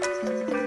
Música